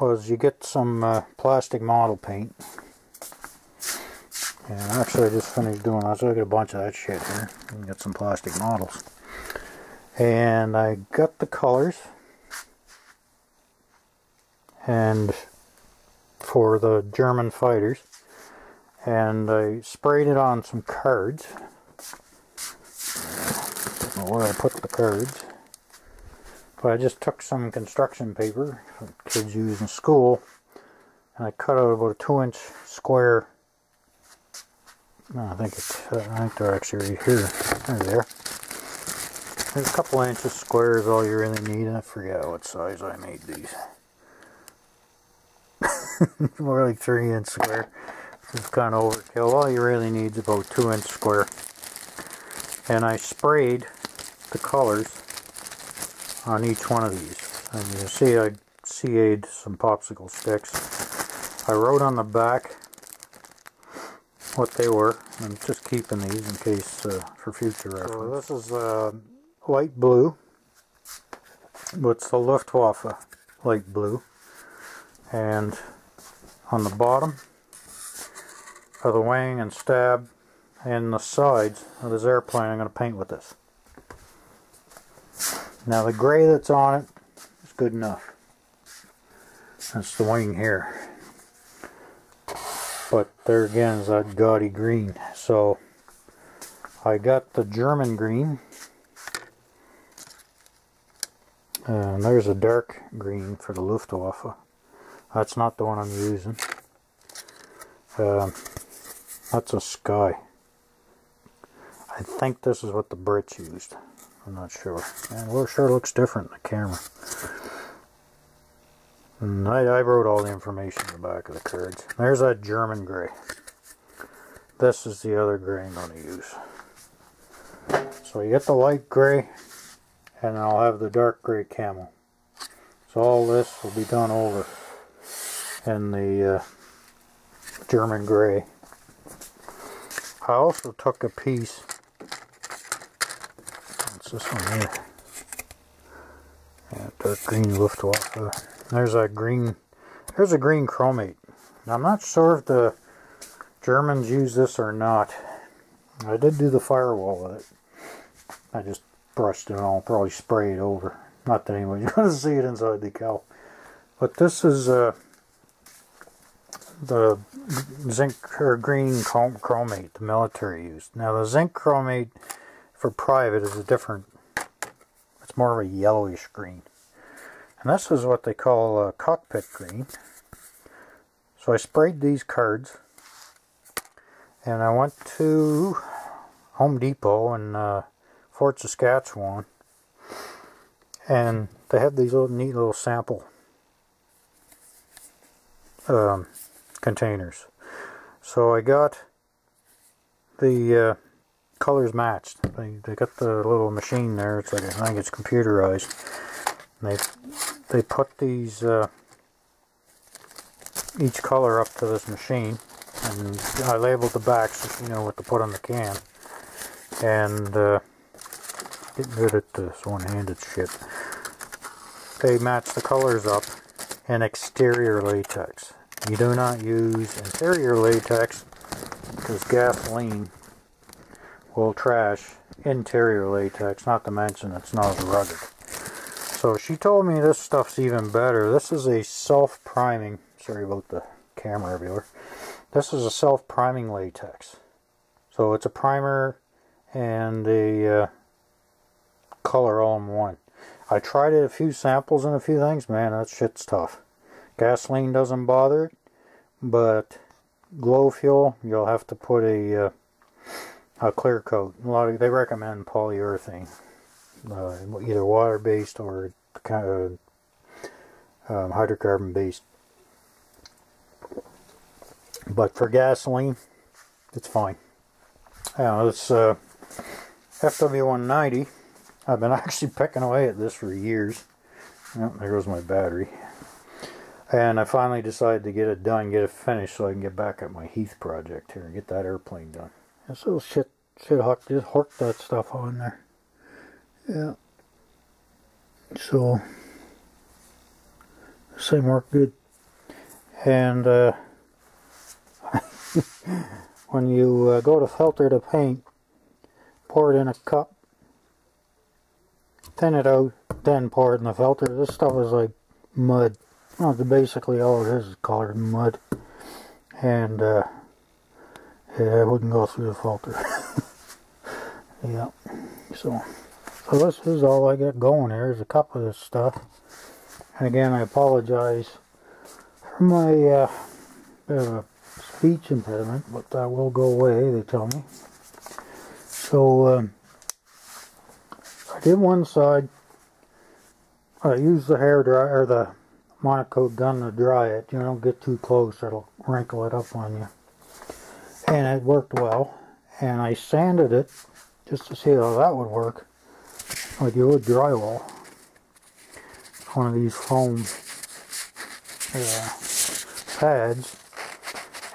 was you get some uh, plastic model paint. And actually I just finished doing that, so I got a bunch of that shit here. And got some plastic models. And I got the colors. And for the German fighters. And I sprayed it on some cards. where I put the cards. But I just took some construction paper kids use in school and I cut out about a two inch square no, I think it's uh, I think they're actually right here. There there. There's a couple inches squares all you really need. I forget what size I made these. More like three inch square. This is kind of overkill. All you really need is about two inch square. And I sprayed the colors on each one of these. And you see I CA'd some popsicle sticks. I wrote on the back what they were. I'm just keeping these in case uh, for future reference. So this is uh, light blue. What's the Luftwaffe light blue. And on the bottom of the wing and stab and the sides of this airplane I'm going to paint with this. Now the gray that's on it is good enough. That's the wing here. But there again is that gaudy green. So I got the German green. And there's a dark green for the Luftwaffe. That's not the one I'm using. Um, that's a sky. I think this is what the Brits used. I'm not sure. And well, it sure looks different in the camera. And I, I wrote all the information in the back of the cards. There's that German gray. This is the other gray I'm going to use. So you get the light gray, and I'll have the dark gray camel. So all this will be done over in the uh, German gray. I also took a piece, this one here? Dark green Luftwaffe. There's a green, there's a green chromate. Now, I'm not sure if the Germans use this or not. I did do the firewall with it. I just brushed it on, probably sprayed it over. Not that anybody's going to see it inside the cow. But this is uh, the zinc or green chromate the military used. Now the zinc chromate for private is a different, it's more of a yellowish green. And this is what they call a cockpit green. So I sprayed these cards. And I went to Home Depot in uh, Fort Saskatchewan. And they had these little neat little sample um, containers. So I got the uh, colors matched. They, they got the little machine there. It's like I think it's computerized. And they they put these uh, each color up to this machine and I labeled the back so you know what to put on the can and uh, getting good at this one-handed shit they match the colors up in exterior latex you do not use interior latex because gasoline will trash interior latex not to mention it's not as rugged so she told me this stuff's even better. This is a self-priming, sorry about the camera viewer. This is a self-priming latex. So it's a primer and a uh, color all in one. I tried it a few samples and a few things. Man, that shit's tough. Gasoline doesn't bother it, but glow fuel, you'll have to put a uh, a clear coat. A lot of they recommend polyurethane uh, either water-based or kind of um, hydrocarbon-based. But for gasoline, it's fine. Yeah, it's uh, FW190. I've been actually pecking away at this for years. Oh, there goes my battery. And I finally decided to get it done, get it finished, so I can get back at my Heath project here and get that airplane done. This little shit, shit huck, just hork that stuff on there. Yeah. So, same work good And uh, when you uh, go to filter the paint, pour it in a cup, thin it out, then pour it in the filter. This stuff is like mud. Well, basically all it is is colored mud. And uh, yeah, it wouldn't go through the filter. yeah. So, so this is all I got going here is a cup of this stuff. And again, I apologize for my uh, bit of a speech impediment, but that will go away, they tell me. So, um, I did one side. I used the hair dryer, or the MonoKote gun to dry it. You don't get too close, it'll wrinkle it up on you. And it worked well. And I sanded it just to see how that would work. Like you would drywall. One of these foam uh, pads.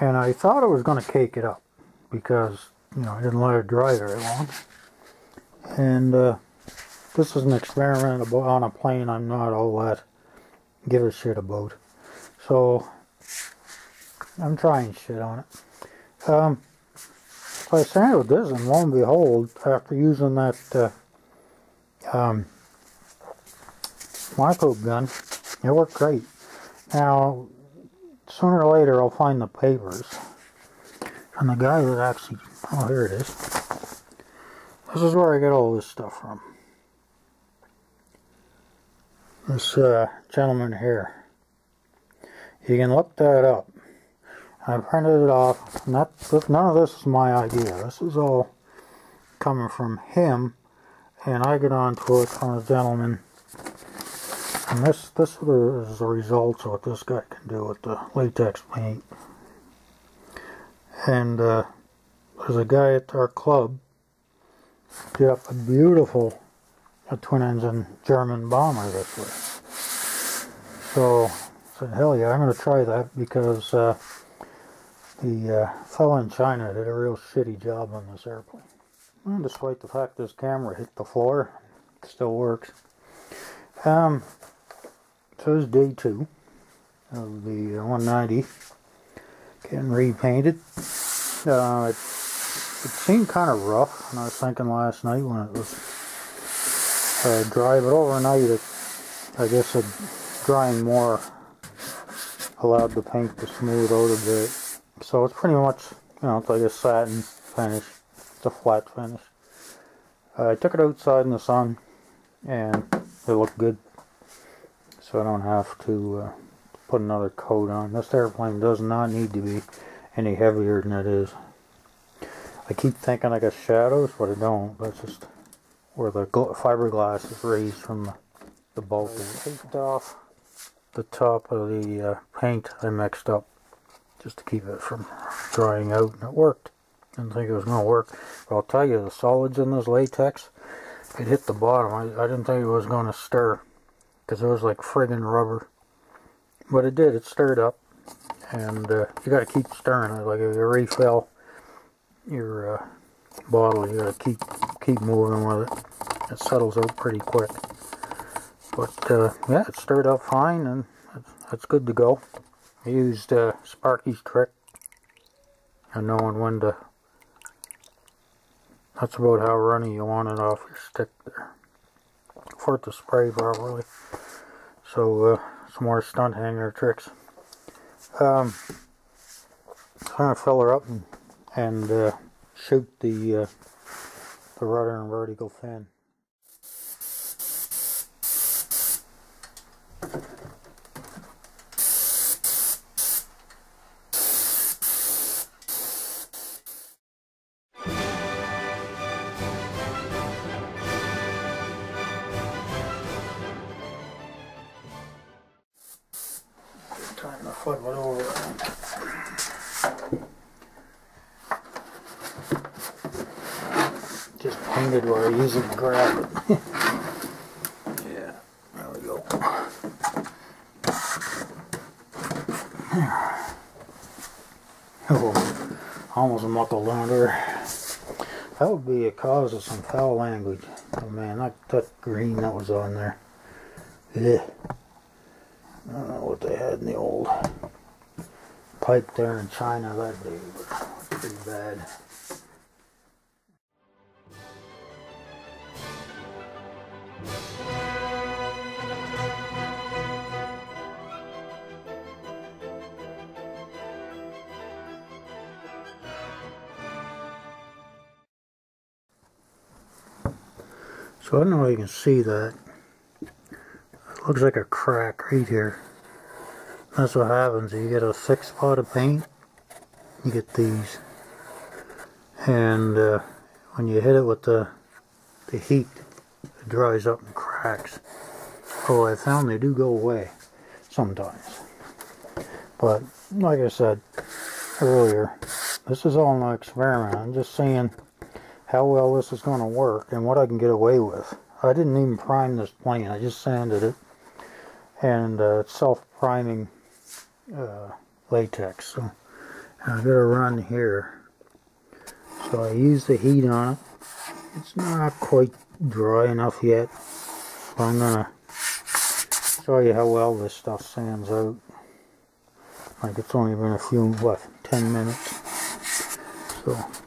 And I thought it was going to cake it up because, you know, I didn't let it dry very long. And uh, this is an experiment on a plane I'm not all that give a shit about. So, I'm trying shit on it. Um, this and lo and behold, after using that uh, um, MonoKote gun, it worked great. Now, sooner or later I'll find the papers. And the guy that actually, oh here it is. This is where I get all this stuff from. This uh, gentleman here. You can look that up. I printed it off. Not, none of this is my idea. This is all coming from him. And I get onto it from a gentleman and this, this is the results of what this guy can do with the latex paint. And uh, there's a guy at our club did up a beautiful a twin engine German bomber this way. So I said, hell yeah, I'm going to try that because uh, the uh, fellow in China did a real shitty job on this airplane. And despite the fact this camera hit the floor, it still works. Um, so it's day two of the uh, 190 getting repainted. Uh, it, it seemed kind of rough, and I was thinking last night when it was uh, dry, but overnight it, I guess it drying more allowed the paint to smooth out a bit. So it's pretty much, you know, it's like a satin finish. It's a flat finish. Uh, I took it outside in the sun, and it looked good so I don't have to uh, put another coat on. This airplane does not need to be any heavier than it is. I keep thinking I got shadows, but I don't. That's just where the fiberglass is raised from the, bulk. I taped off the top of the uh, paint I mixed up just to keep it from drying out, and it worked. Didn't think it was going to work. But I'll tell you, the solids in this latex, it hit the bottom. I, I didn't think it was going to stir because it was like friggin' rubber. But it did, it stirred up. And uh, you got to keep stirring it. Like if you refill your uh, bottle, you got to keep keep moving with it. It settles out pretty quick. But uh, yeah, it stirred up fine and that's good to go. I used uh, Sparky's trick and knowing when to. That's about how runny you want it off your stick there for it to spray properly. So, uh, some more stunt hanger tricks. Um, going to fill her up and, and uh, shoot the, uh, the rudder and vertical fin. Where I usually grab it. yeah, there we go. There. Oh, almost muckled under. That would be a cause of some foul language. Oh man, that, that green that was on there. Yeah. I don't know what they had in the old pipe there in China that day, So I don't know if you can see that. It looks like a crack right here. That's what happens. You get a thick spot of paint, you get these. And uh, when you hit it with the, the heat, it dries up and cracks. Oh, I found they do go away sometimes. But like I said earlier, this is all an experiment. I'm just saying how well this is going to work and what I can get away with. I didn't even prime this plane. I just sanded it. And uh, it's self-priming uh, latex. So I got to run here. So I use the heat on it. It's not quite dry enough yet. But I'm going to show you how well this stuff sands out. Like it's only been a few, what, 10 minutes. So,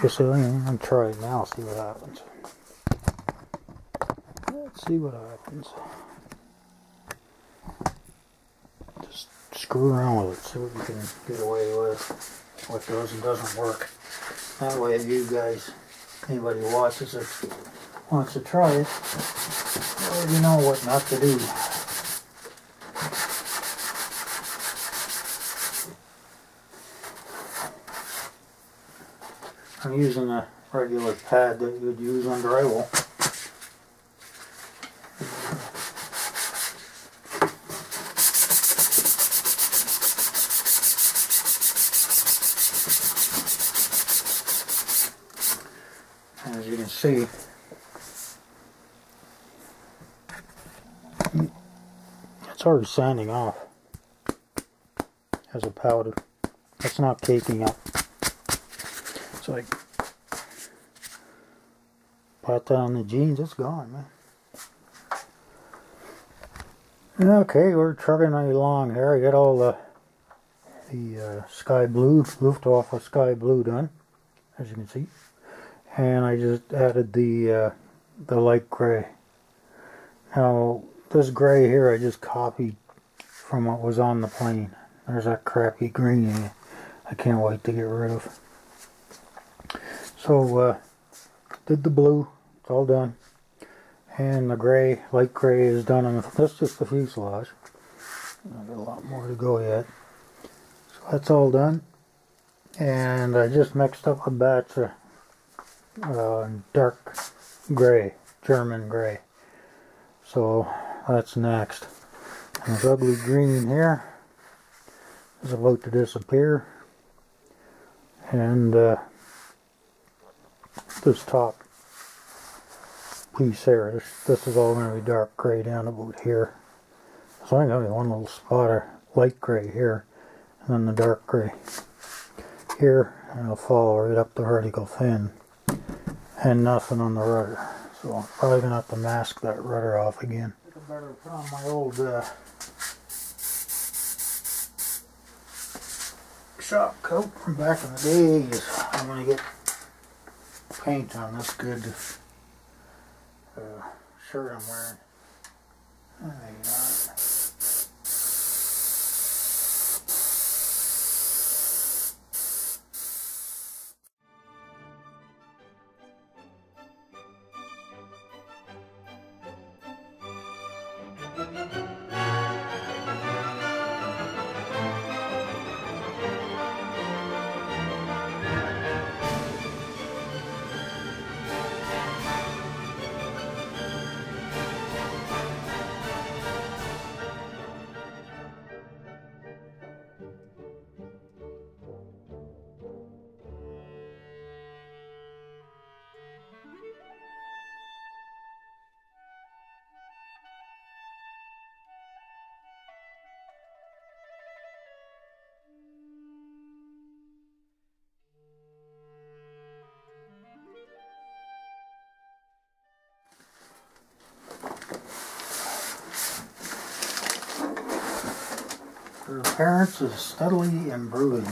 just so I'm to try it now, see what happens. Let's see what happens. Just screw around with it, see what you can get away with, what does and doesn't work. That way, if you guys, anybody who watches it, wants to try it, you know what not to do. I'm using a regular pad that you would use on drywall. As you can see, it's already sanding off as a powder. It's not caking up. Like pat that on the jeans, it's gone, man. Okay, we're trucking right along here. I got all the the uh, sky blue, Luftwaffe sky blue done, as you can see. And I just added the uh, the light gray. Now, this gray here I just copied from what was on the plane. There's that crappy green I can't wait to get rid of. So, uh, did the blue, it's all done. And the gray, light gray is done, and that's just the fuselage. I've got a lot more to go yet. So that's all done. And I just mixed up a batch of uh, dark gray, German gray. So that's next. And this ugly green here is about to disappear. And uh, this top piece here. this, this is all going to be dark gray down about here. So I'm going to one little spot of light gray here, and then the dark gray here, and it'll follow right up the vertical fin, and nothing on the rudder. So I'm probably going to have to mask that rudder off again. I think I better put on my old uh, shop coat from back in the days. I'm going to get paint on this good uh, shirt I'm wearing. No, appearance is steadily improving.